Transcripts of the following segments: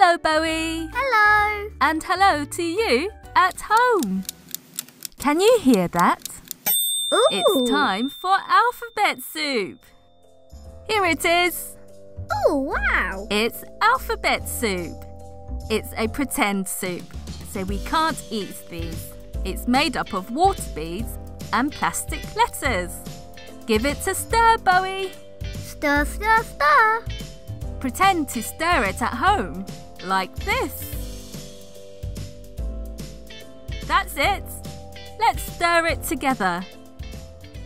Hello, Boey. Hello. And hello to you at home. Can you hear that? Ooh. It's time for alphabet soup. Here it is. Oh, wow. It's alphabet soup. It's a pretend soup, so we can't eat these. It's made up of water beads and plastic letters. Give it a stir, Boey. Stir, stir, stir. Pretend to stir it at home, like this. That's it. Let's stir it together.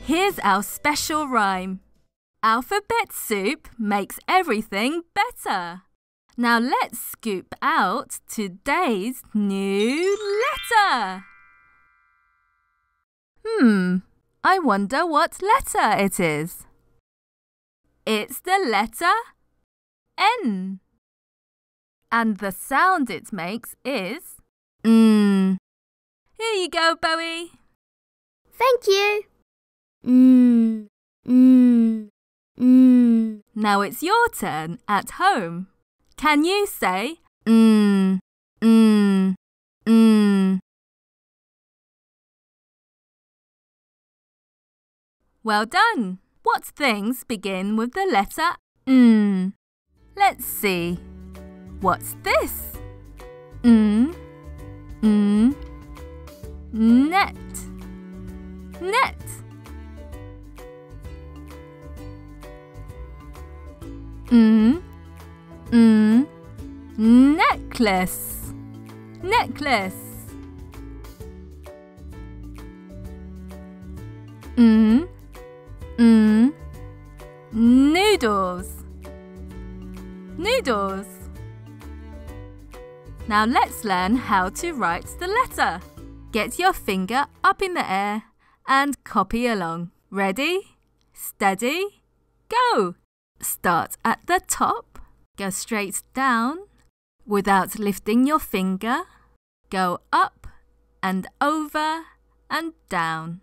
Here's our special rhyme. Alphabet soup makes everything better. Now let's scoop out today's new letter. Hmm, I wonder what letter it is. It's the letter N. And the sound it makes is mm. Here you go, Boey. Thank you. Mmm, mmm, mmm. Now it's your turn at home. Can you say mm, mm, mm? Well done. What things begin with the letter mm? Let's see. What's this? Mm, mm, net, net. Mm, mm, necklace, necklace. Mm, mm, noodles, noodles. Now let's learn how to write the letter. Get your finger up in the air and copy along. Ready, steady, go! Start at the top, go straight down without lifting your finger, go up and over and down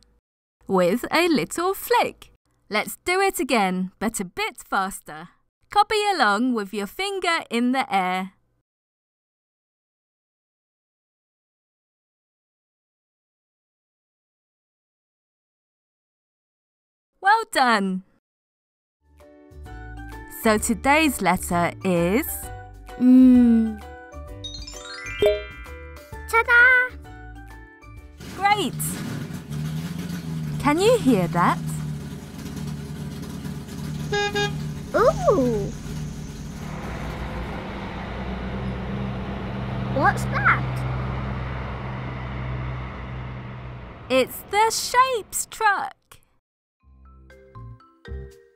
with a little flick. Let's do it again, but a bit faster. Copy along with your finger in the air. Well done! So today's letter is Mmm. Ta-da! great. Can you hear that? Ooh. What's that? It's the shapes truck.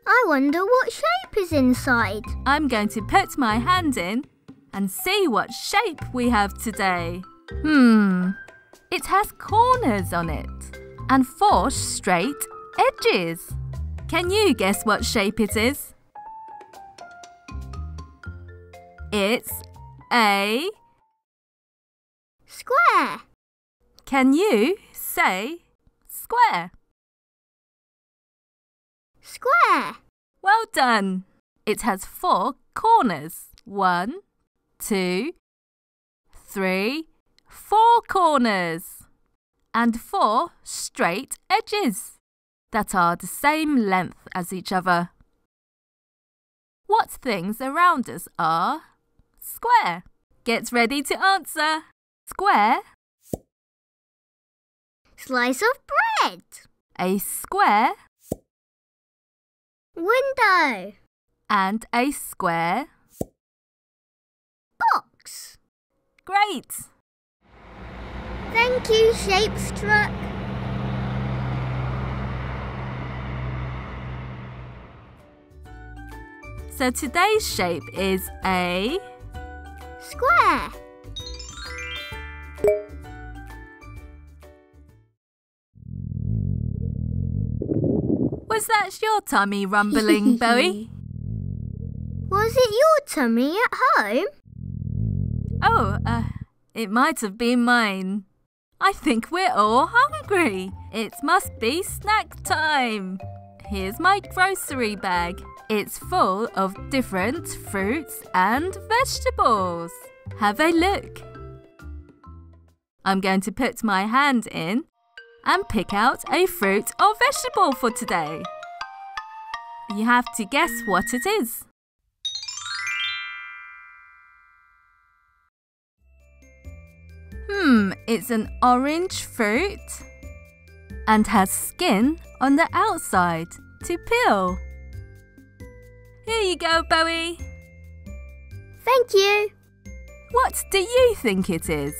I wonder what shape is inside. I'm going to put my hand in and see what shape we have today. Hmm, it has corners on it and four straight edges. Can you guess what shape it is? It's a. Square. Can you say square? Square. Well done. It has four corners. One, two, three, four corners. And four straight edges that are the same length as each other. What things around us are square? Get ready to answer. Square, Slice of bread. a square, Window. and a square. Box. Great! Thank you, Shapes Truck. So today's shape is a Square. Was that your tummy rumbling, Boey? Was it your tummy at home? Oh, uh, it might have been mine. I think we're all hungry. It must be snack time. Here's my grocery bag. It's full of different fruits and vegetables. Have a look. I'm going to put my hand in and pick out a fruit or vegetable for today. You have to guess what it is. Hmm, it's an orange fruit and has skin on the outside to peel. Here you go, Boey. Thank you. What do you think it is?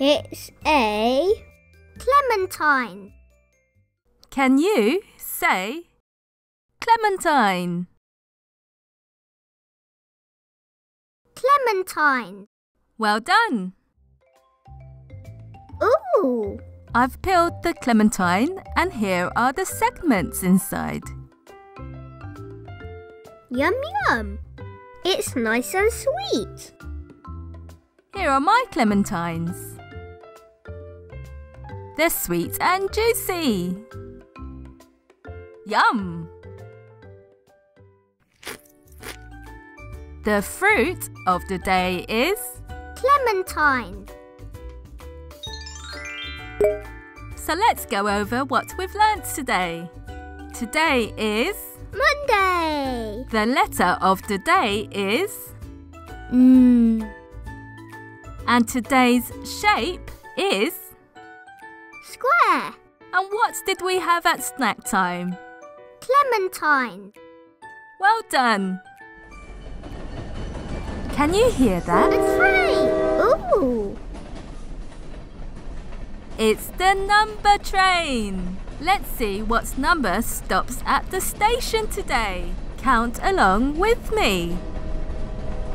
It's a clementine. Can you say clementine? Clementine. Well done. Ooh. I've peeled the clementine and here are the segments inside. Yum yum. It's nice and sweet. Here are my clementines. They're sweet and juicy. Yum! The fruit of the day is Clementine. So let's go over what we've learnt today. Today is Monday. the letter of the day is Mmm. and today's shape is Square. and what did we have at snack time? Clementine. Well done. Can you hear A that? train. Ooh. It's the number train. Let's see what number stops at the station today. Count along with me.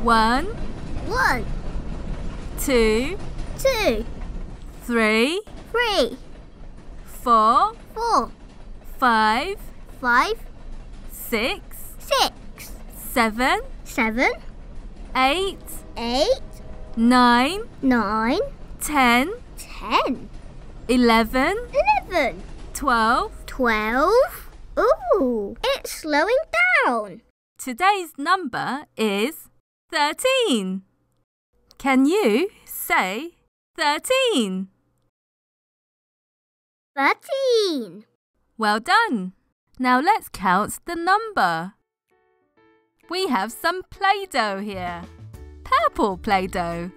One, One, two, two, three, three, four, four, five, five, six, six, seven, seven, eight, eight, nine, nine, ten, ten, eleven, eleven, twelve. twelve. Ooh, it's slowing down. Today's number is 13. Can you say 13? Thirteen. Well done. Now let's count the number. We have some Play Doh here. Purple Play Doh.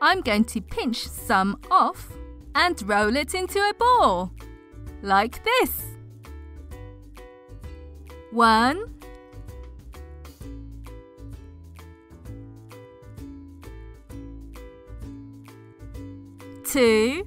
I'm going to pinch some off and roll it into a ball. Like this. One, two,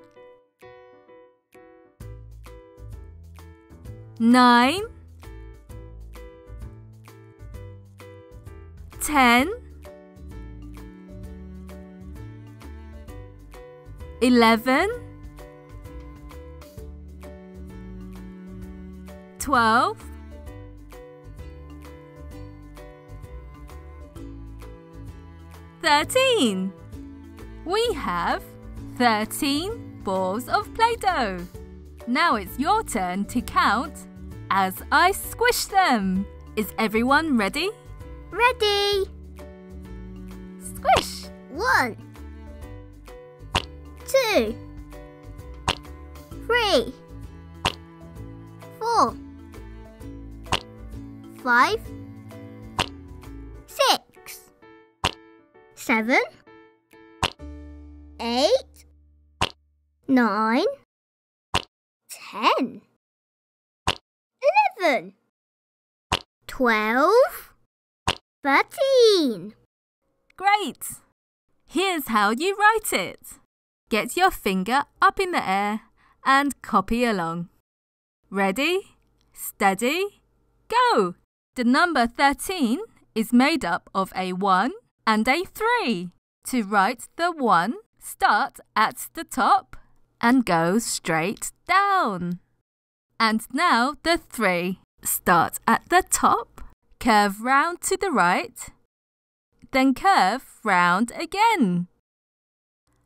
nine, ten, eleven, twelve, thirteen. We have thirteen balls of Play Doh. Now it's your turn to count as I squish them. Is everyone ready? Ready. Squish! One, two, three, four, five, six, seven, eight, nine, ten, eleven, twelve, thirteen. Great! Here's how you write it. Get your finger up in the air and copy along. Ready, steady, go! The number 13 is made up of a 1 and a 3. To write the 1, start at the top and go straight down. And now the 3. Start at the top, curve round to the right, then curve round again.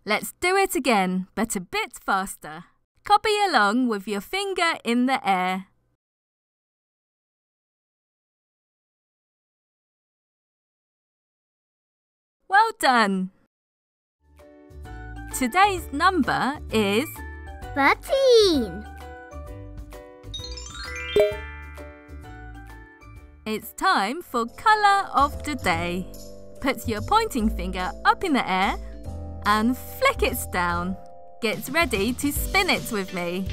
Let's do it again, but a bit faster. Copy along with your finger in the air. Well done! Today's number is 13. It's time for colour of the day. Put your pointing finger up in the air and flick it down. Get ready to spin it with me.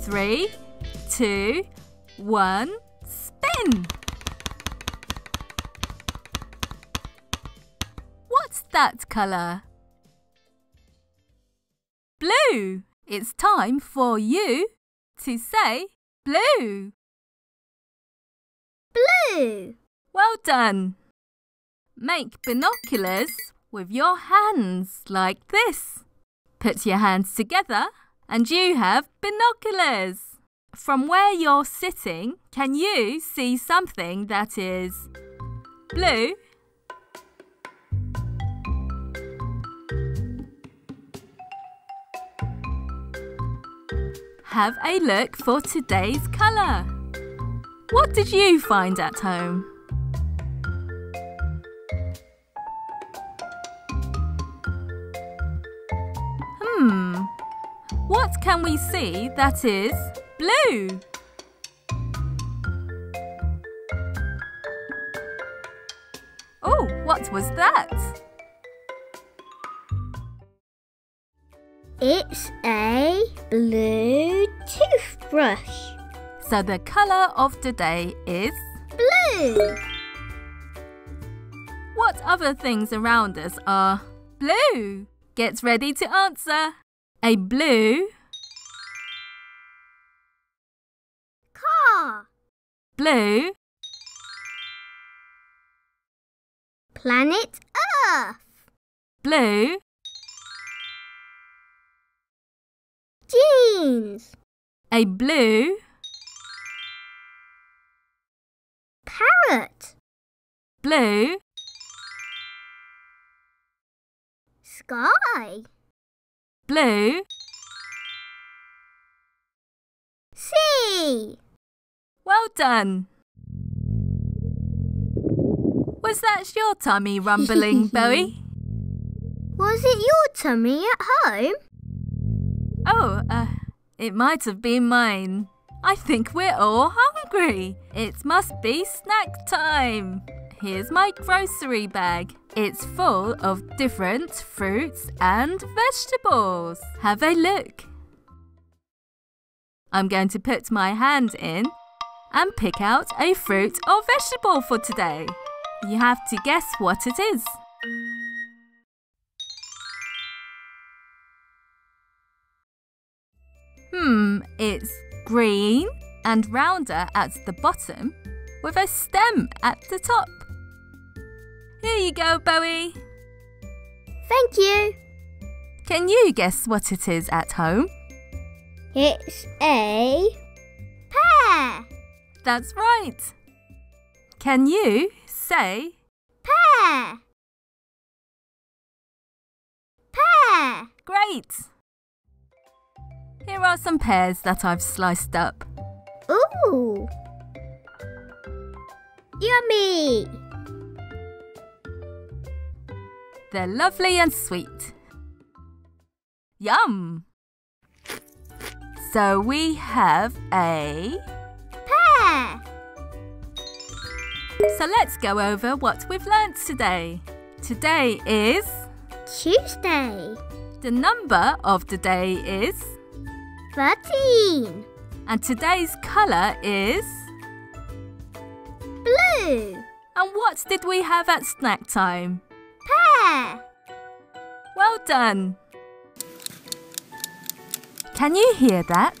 Three, two, one, spin! What's that colour? Blue! It's time for you to say blue. Blue. Well done! Make binoculars with your hands like this. Put your hands together and you have binoculars. From where you're sitting, can you see something that is blue? Have a look for today's colour. What did you find at home? Hmm. What can we see that is blue? Oh, what was that? It's a blue toothbrush. So the colour of today is Blue. what other things around us are blue? Get ready to answer. A blue, Car. blue, Planet Earth. blue, Jeans. a blue, Parrot. blue, Sky. blue, Sea. Well done. Was that your tummy rumbling, Boey? Was it your tummy at home? Oh, uh, it might have been mine. I think we're all hungry. It must be snack time. Here's my grocery bag. It's full of different fruits and vegetables. Have a look. I'm going to put my hand in and pick out a fruit or vegetable for today. You have to guess what it is. Hmm, it's green and rounder at the bottom with a stem at the top. Here you go, Boey. Thank you. Can you guess what it is at home? It's a pear. That's right. Can you say Pear. Pear. great? Here are some pears that I've sliced up. Ooh. Yummy. They're lovely and sweet. Yum! So we have a. Pear. So let's go over what we've learnt today. Today is. Tuesday. The number of the day is. 13. And today's colour is. Blue. And what did we have at snack time? Pear. Well done! Can you hear that?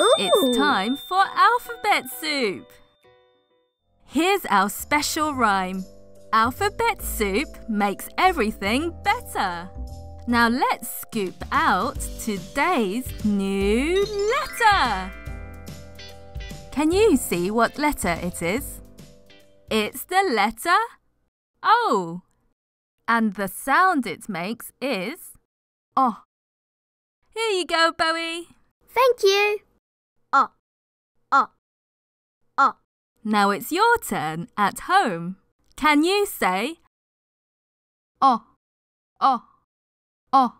Ooh. It's time for alphabet soup. Here's our special rhyme. Alphabet soup makes everything better. Now let's scoop out today's new letter. Can you see what letter it is? It's the letter O. And the sound it makes is O. Here you go, Boey. Thank you. Oh, oh, oh. Now it's your turn at home. Can you say oh, oh, oh?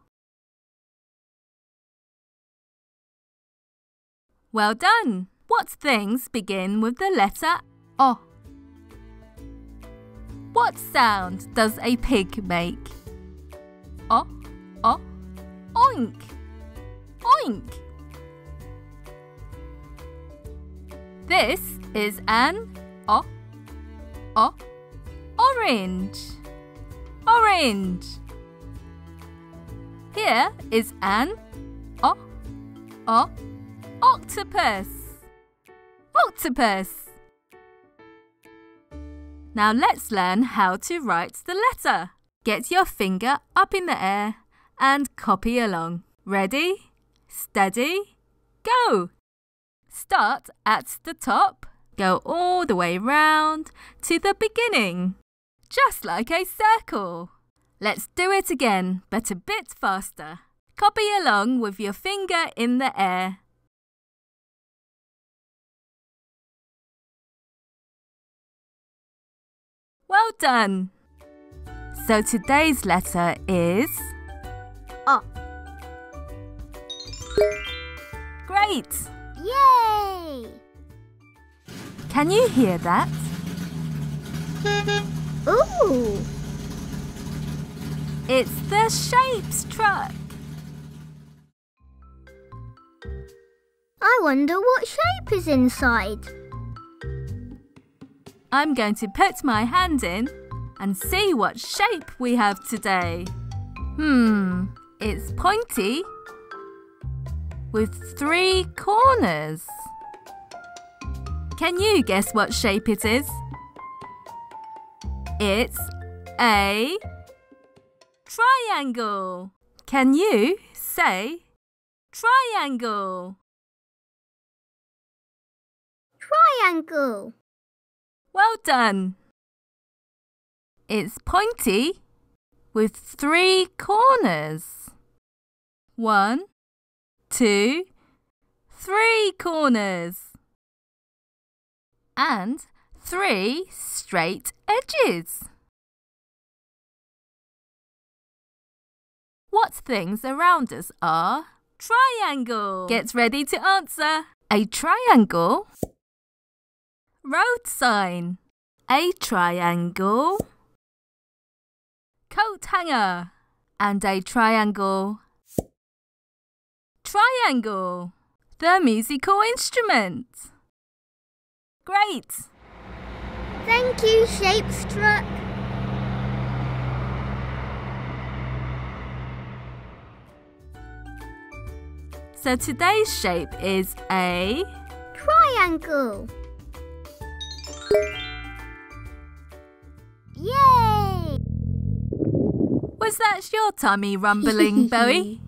Well done. What things begin with the letter O? What sound does a pig make? O, o, oink, oink. This is an o, o, orange, orange. Here is an o, o, octopus, octopus. Now let's learn how to write the letter. Get your finger up in the air and copy along. Ready, steady, go! Start at the top, go all the way round to the beginning, just like a circle. Let's do it again, but a bit faster. Copy along with your finger in the air. Well done! So today's letter is O. Great! Yay! Can you hear that? Ooh. It's the Shapes truck. I wonder what shape is inside. I'm going to put my hand in and see what shape we have today. Hmm, it's pointy with three corners. Can you guess what shape it is? It's a triangle. Can you say triangle? Triangle. Well done. It's pointy with three corners. One, two, three corners. And three straight edges. What things around us are triangle? Get ready to answer. A triangle. Road sign. A triangle. Coat hanger. And a triangle. Triangle. The musical instrument. Great! Thank you, Shapes So today's shape is a Triangle. Yay! Was that your tummy rumbling, Boey?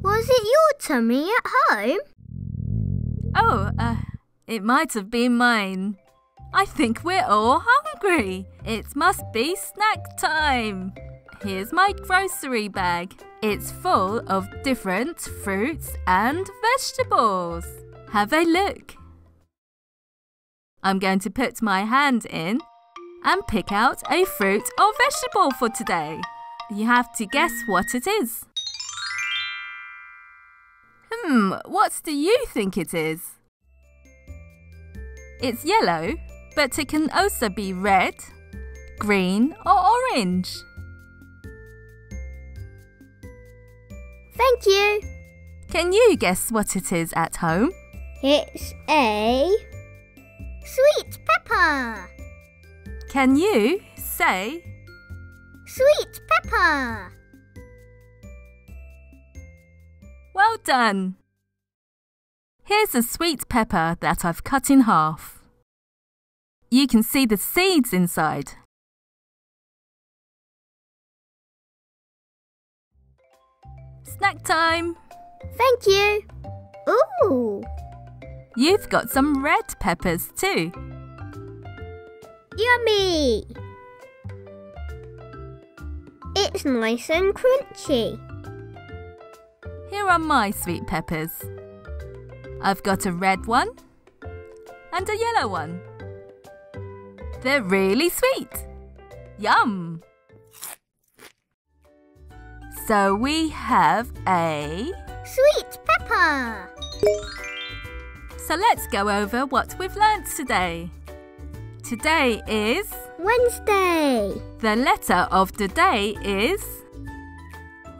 Was it your tummy at home? Oh, uh, it might have been mine. I think we're all hungry. It must be snack time. Here's my grocery bag. It's full of different fruits and vegetables. Have a look. I'm going to put my hand in and pick out a fruit or vegetable for today. You have to guess what it is. Hmm, what do you think it is? It's yellow, but it can also be red, green, or orange. Thank you. Can you guess what it is at home? It's a sweet pepper. Can you say Sweet pepper. well done? Here's a sweet pepper that I've cut in half. You can see the seeds inside. Snack time! Thank you. Ooh, You've got some red peppers too. yummy. It's nice and crunchy. Here are my sweet peppers. I've got a red one and a yellow one. They're really sweet. Yum! So we have a. Sweet pepper. So let's go over what we've learnt today. Today is. Wednesday. The letter of the day is.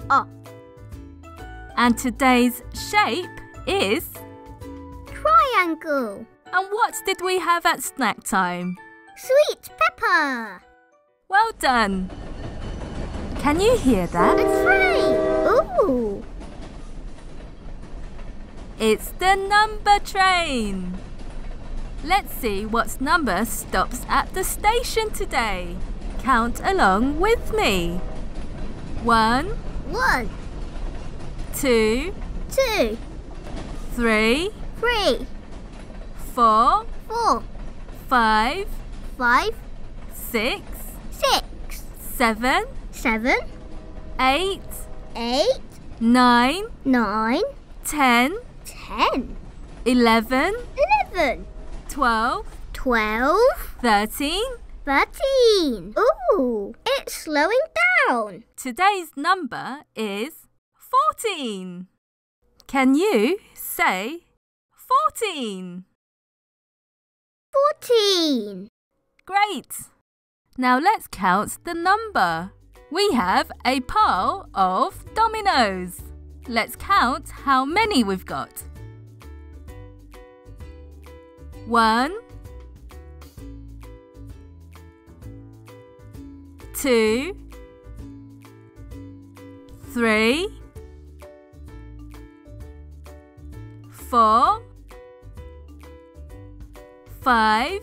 O. And today's shape is. Triangle. And what did we have at snack time? Sweet pepper. Well done! Can you hear that? train. Ooh. It's the number train! Let's see what number stops at the station today. Count along with me. One, One, two, two, three, three, four, four, five, five, six, six, seven, seven, eight, eight, nine, nine, ten, ten, eleven, eleven, twelve, twelve, thirteen. thirteen. Ooh, it's slowing down. Today's number is 14. Can you say 14? Fourteen. Great! Now let's count the number. We have a pile of dominoes. Let's count how many we've got. One, two, three, four, five,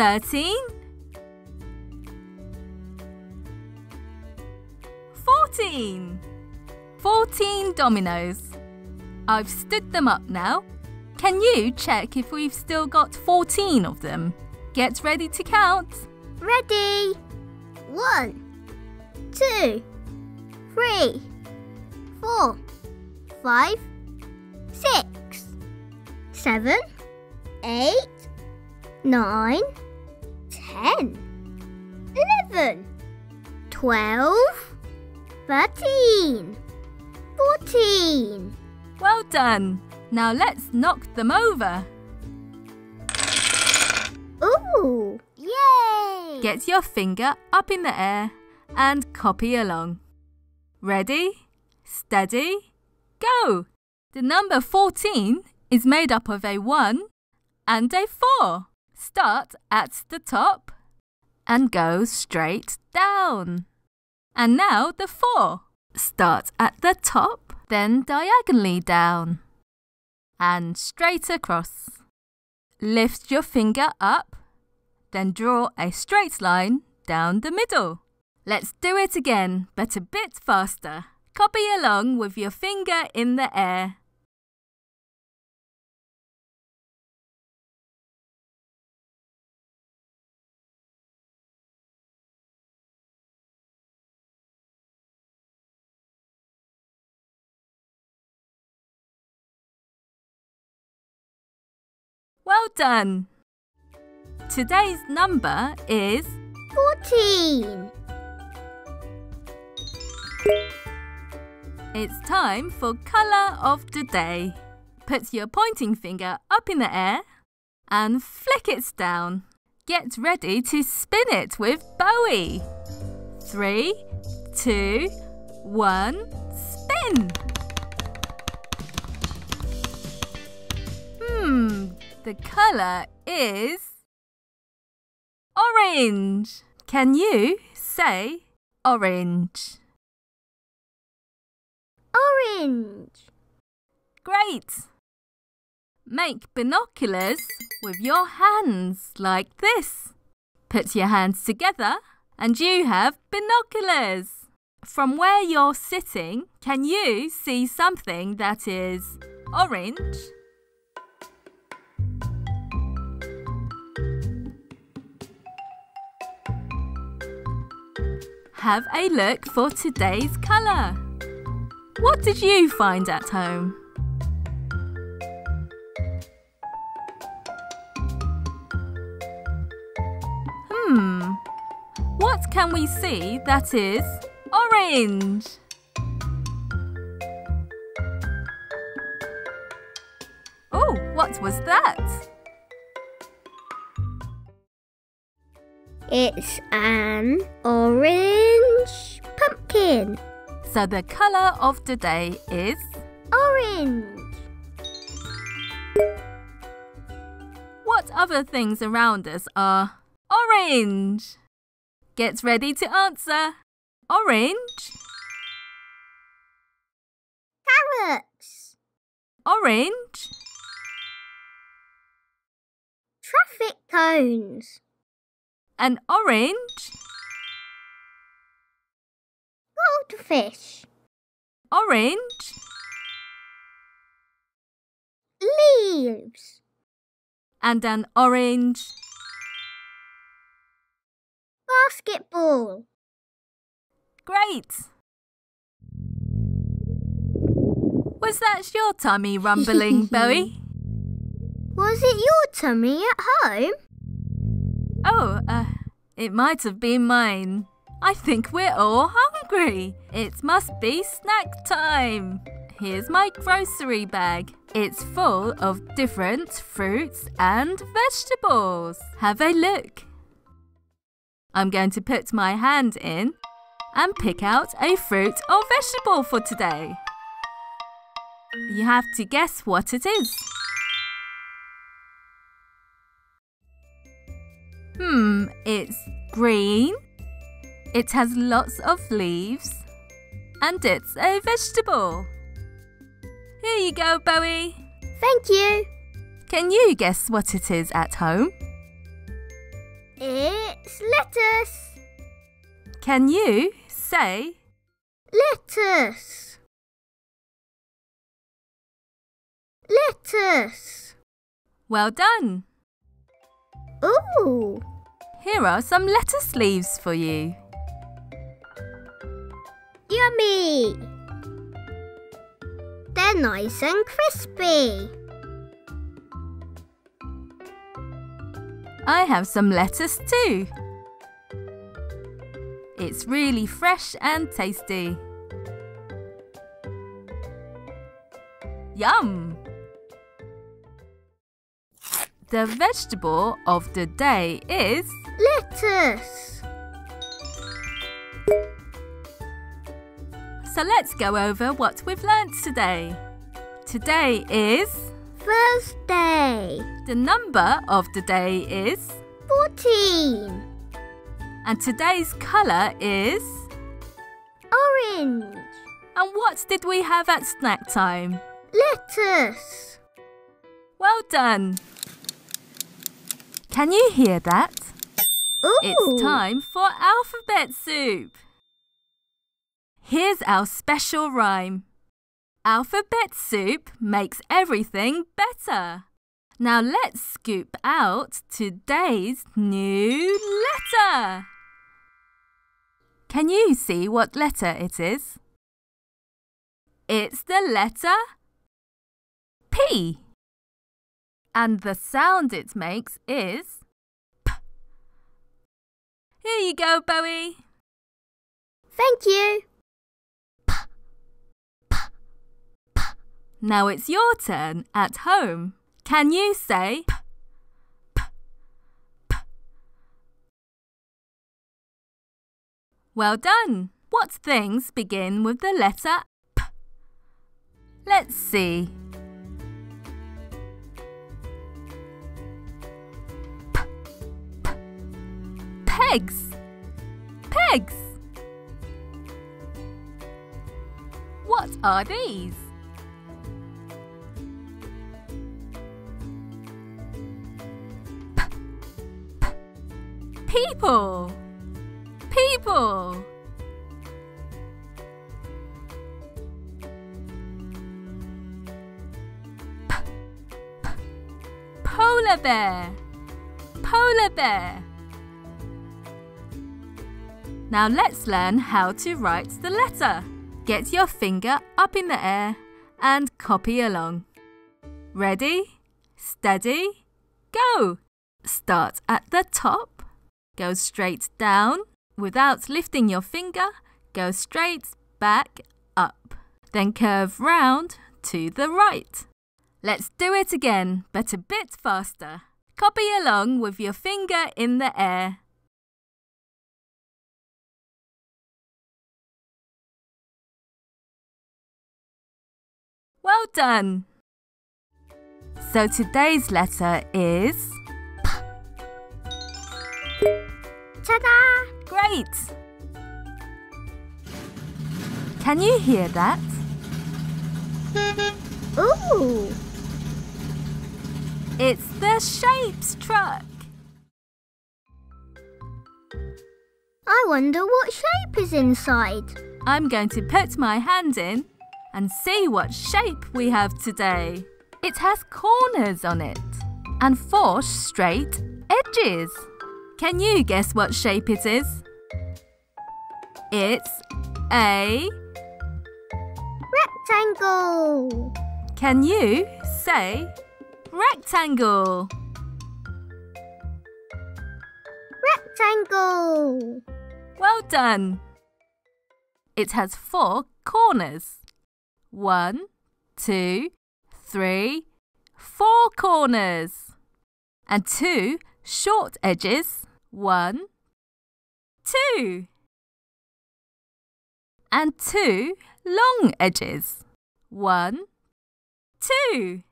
thirteen, fourteen. Fourteen dominoes. I've stood them up now. Can you check if we've still got 14 of them? Get ready to count. Ready? One, two, three, four, five, six, seven, eight, nine, ten, eleven, twelve, thirteen, fourteen. Well done. Now let's knock them over. Ooh! Yay! Get your finger up in the air and copy along. Ready, steady, go! The number 14 is made up of a 1 and a 4. Start at the top and go straight down. And now the 4. Start at the top, then diagonally down and straight across. Lift your finger up then draw a straight line down the middle. Let's do it again, but a bit faster. Copy along with your finger in the air. Well done! Today's number is Fourteen. It's time for colour of the day. Put your pointing finger up in the air and flick it down. Get ready to spin it with Boey. Three, two, one, spin! The colour is orange. Can you say orange? Orange. Great! Make binoculars with your hands like this. Put your hands together and you have binoculars. From where you're sitting, can you see something that is orange? Have a look for today's colour. What did you find at home? Hmm. What can we see that is orange? Oh, what was that? It's an orange pumpkin. So the colour of the day is Orange. what other things around us are orange? Get ready to answer. Orange, Carrots. orange, Traffic cones. And orange, Goldfish. orange, Leaves. and an orange. Basketball. Great! Was that your tummy rumbling, Boey? Was it your tummy at home? Oh, it might have been mine. I think we're all hungry. It must be snack time. Here's my grocery bag. It's full of different fruits and vegetables. Have a look. I'm going to put my hand in and pick out a fruit or vegetable for today. You have to guess what it is. Hmm, it's green. It has lots of leaves. And it's a vegetable. Here you go, Boey. Thank you. Can you guess what it is at home? It's lettuce. Can you say Lettuce. Lettuce. well done? Ooh. Here are some lettuce leaves for you. Yummy. They're nice and crispy. I have some lettuce too. It's really fresh and tasty. Yum! The vegetable of the day is Lettuce. so let's go over what we've learnt today. Today is Thursday. the number of the day is 14. and today's colour is Orange. and what did we have at snack time? Lettuce. Well done! Can you hear that? Ooh. It's time for alphabet soup. Here's our special rhyme. Alphabet soup makes everything better. Now let's scoop out today's new letter. Can you see what letter it is? It's the letter P and the sound it makes is p. Here you go, Boey. Thank you. P, p, p. Now it's your turn at home. Can you say p? Well done! What things begin with the letter P? Let's see. Pegs. Pegs. What are these? P, p. People. People. P. Polar bear. Polar bear. Now let's learn how to write the letter. Get your finger up in the air and copy along. Ready, steady, go! Start at the top, go straight down without lifting your finger, go straight back up. Then curve round to the right. Let's do it again, but a bit faster. Copy along with your finger in the air. Well done! So today's letter is Ta-da! great. Can you hear that? Ooh! It's the shapes truck. I wonder what shape is inside. I'm going to put my hand in and see what shape we have today. It has corners on it and four straight edges. Can you guess what shape it is? It's a. Rectangle! Can you say rectangle? Rectangle! Well done. It has four corners. One, two, three, four corners. And two short edges. One, two. And two long edges. One, two.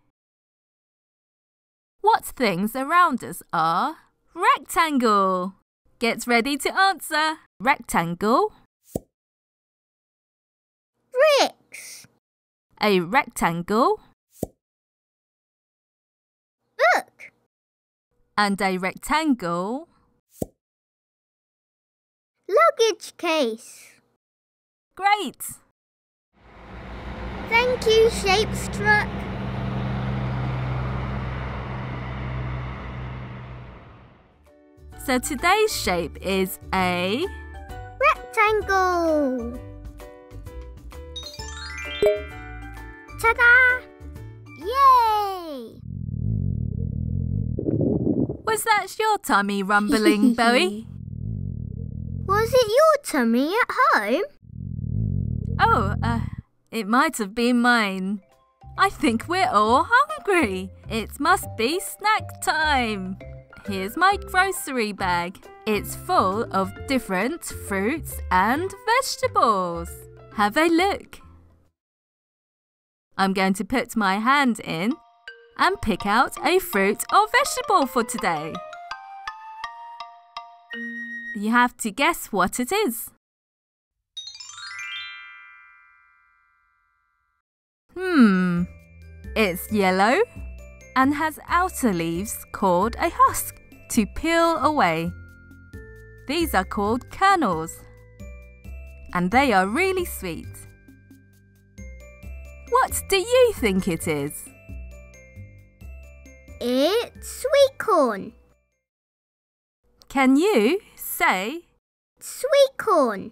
What things around us are rectangle? Get ready to answer. Rectangle. Bricks! A rectangle Book! and a rectangle. Luggage case! Great! Thank you, Shapes Truck. So today's shape is a Rectangle! Ta-da! Yay! Was that your tummy rumbling, Boey? Was it your tummy at home? Oh, uh, it might have been mine. I think we're all hungry. It must be snack time. Here's my grocery bag. It's full of different fruits and vegetables. Have a look. I'm going to put my hand in and pick out a fruit or vegetable for today. You have to guess what it is. Hmm. It's yellow and has outer leaves called a husk to peel away. These are called kernels and they are really sweet. What do you think it is? It's sweet corn. Can you say Sweet corn.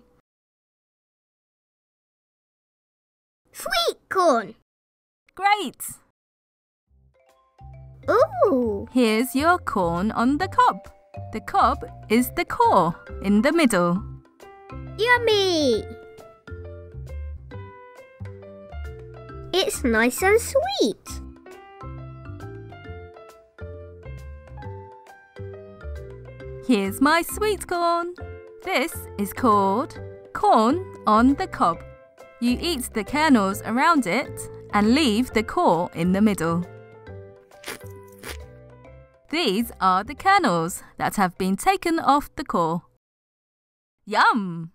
Sweet corn. great? Ooh. Here's your corn on the cob. The cob is the core in the middle. Yummy. It's nice and sweet. Here's my sweet corn. This is called corn on the cob. You eat the kernels around it and leave the core in the middle. These are the kernels that have been taken off the core. Yum!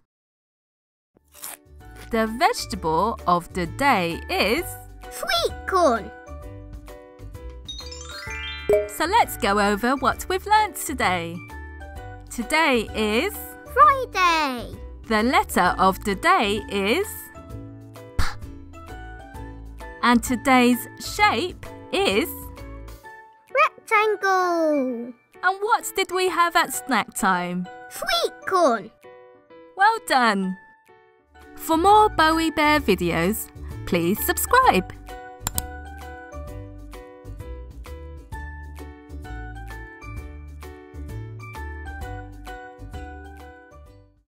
The vegetable of the day is. Sweet corn. So let's go over what we've learnt today. Today is. Friday. The letter of the day is. P. And today's shape is. Rectangle. And what did we have at snack time? Sweet corn. Well done! For more Boey Bear videos, please subscribe.